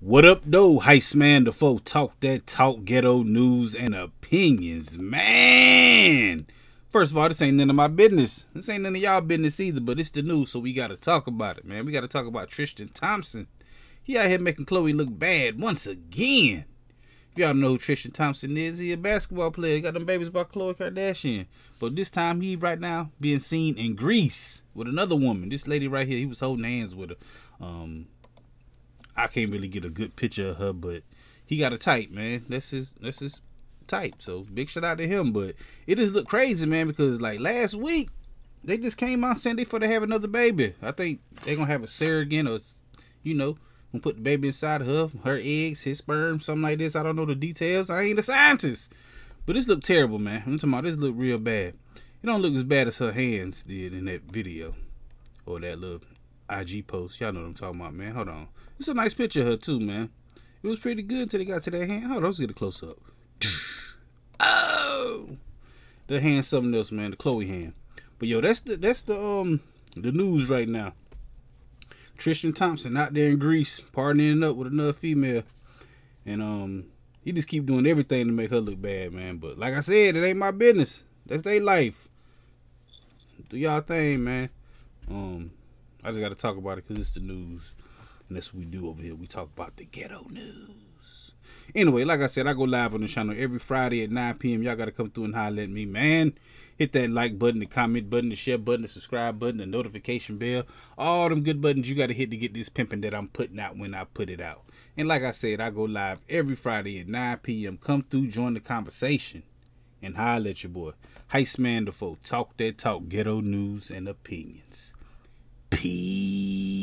What up, though? Heist man, Da Foe talk that talk, ghetto news and opinions, man. First of all, this ain't none of my business. This ain't none of y'all business either, but it's the news, so we gotta talk about it, man. We gotta talk about Tristan Thompson. He out here making Khloe look bad once again. If y'all know who Tristan Thompson is, he a basketball player. He got them babies by Khloe Kardashian. But this time he right now being seen in Greece with another woman. This lady right here, he was holding hands with her. Um, I can't really get a good picture of her, but he got a type, man. That's his that's his type. So big shout out to him. But it just look crazy, man, because like last week they just came out Sunday for to have another baby. I think they're gonna have a surrogate or you know, gonna put the baby inside her, her eggs, his sperm, something like this. I don't know the details. I ain't a scientist. But this look terrible, man. I'm talking about this look real bad. It don't look as bad as her hands did in that video. Or that little IG post. Y'all know what I'm talking about, man. Hold on. It's a nice picture of her too, man. It was pretty good until they got to that hand. Hold on, let's get a close up. Oh, the hand something else, man. The Khloe hand. But yo, that's the that's the um the news right now. Tristan Thompson out there in Greece partying up with another female, and um he just keep doing everything to make her look bad, man. But like I said, it ain't my business. That's their life. Do y'all thing, man. Um, I just got to talk about it because it's the news. And that's what we do over here. We talk about the ghetto news. Anyway, like I said, I go live on the channel every Friday at 9 p.m. Y'all got to come through and holler at me, man. Hit that like button, the comment button, the share button, the subscribe button, the notification bell. All them good buttons you got to hit to get this pimping that I'm putting out when I put it out. And like I said, I go live every Friday at 9 p.m. Come through, join the conversation, and holler at your boy. Heist Man Da Foe. Talk that talk, ghetto news and opinions. Peace.